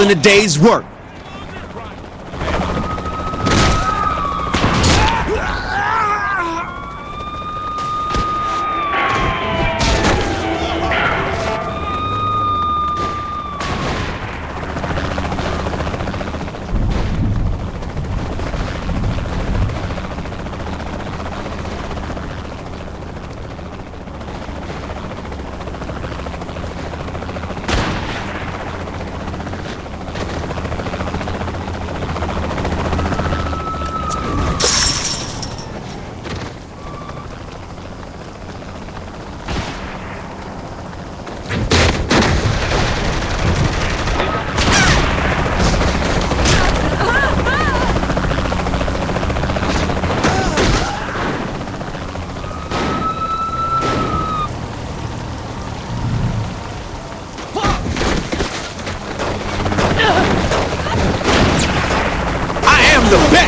in a day's work. The best!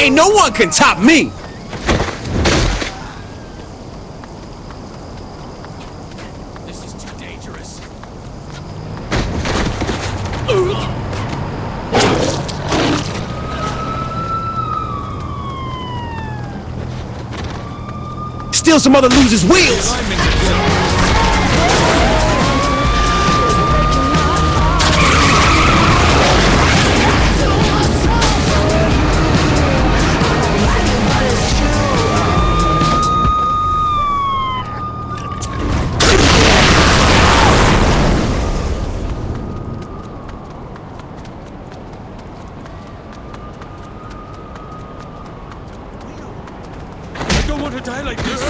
Ain't no one can top me! This is too dangerous. Steal some other loser's wheels! to die like this?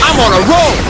I'm on a roll!